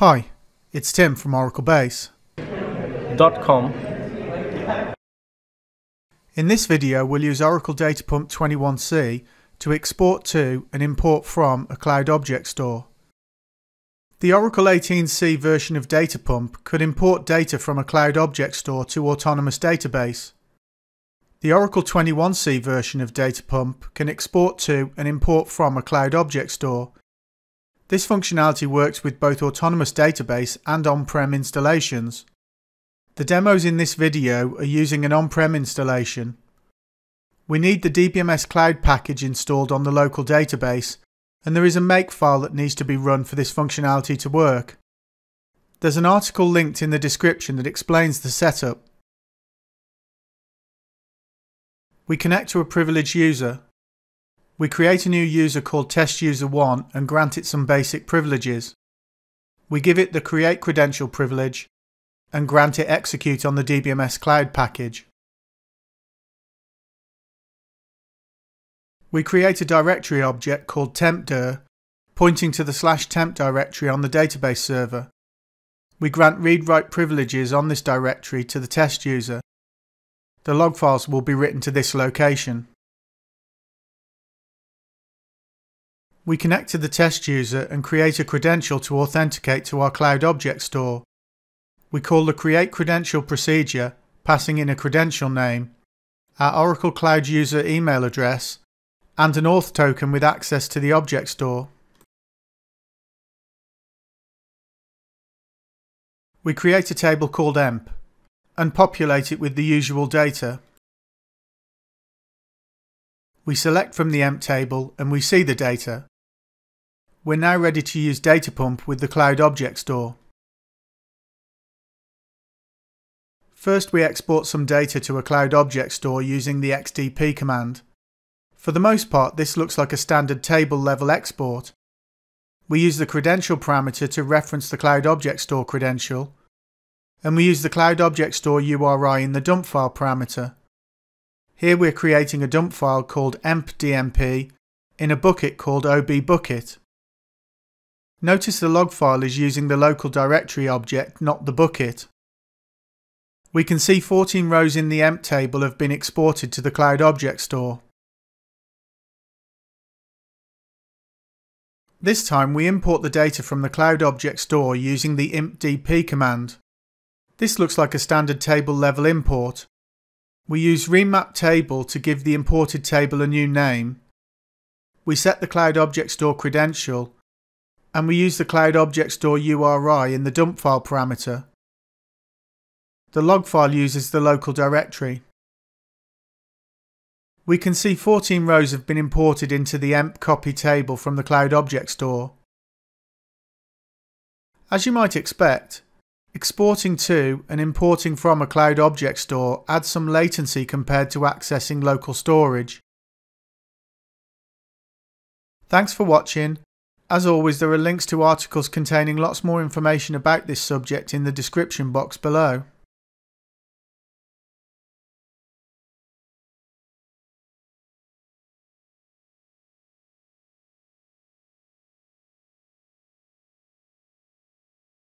Hi, it's Tim from Oracle Base. In this video we'll use Oracle Data Pump 21c to export to and import from a Cloud Object Store. The Oracle 18c version of Data Pump could import data from a Cloud Object Store to Autonomous Database. The Oracle 21c version of Data Pump can export to and import from a Cloud Object Store this functionality works with both Autonomous Database and on-prem installations. The demos in this video are using an on-prem installation. We need the DBMS Cloud package installed on the local database, and there is a makefile that needs to be run for this functionality to work. There's an article linked in the description that explains the setup. We connect to a privileged user we create a new user called TestUser1 and grant it some basic privileges. We give it the create credential privilege and grant it execute on the DBMS cloud package. We create a directory object called tempdir pointing to the slash temp directory on the database server. We grant read-write privileges on this directory to the test user. The log files will be written to this location. We connect to the test user and create a credential to authenticate to our Cloud Object Store. We call the create credential procedure, passing in a credential name, our Oracle Cloud user email address, and an auth token with access to the object store. We create a table called emp and populate it with the usual data. We select from the emp table and we see the data. We're now ready to use Data Pump with the Cloud Object Store. First we export some data to a Cloud Object Store using the expdp command. For the most part this looks like a standard table level export. We use the credential parameter to reference the Cloud Object Store credential, and we use the Cloud Object Store URI in the dump file parameter. Here we're creating a dump file called empdmp in a bucket called obbucket. Notice the log file is using the local directory object, not the bucket. We can see 14 rows in the emp table have been exported to the Cloud Object Store. This time we import the data from the Cloud Object Store using the impdp command. This looks like a standard table level import. We use remap table to give the imported table a new name. We set the Cloud Object Store credential and we use the Cloud Object Store URI in the dump file parameter. The log file uses the local directory. We can see 14 rows have been imported into the emp copy table from the Cloud Object Store. As you might expect, exporting to and importing from a Cloud Object Store adds some latency compared to accessing local storage. Thanks for watching as always, there are links to articles containing lots more information about this subject in the description box below.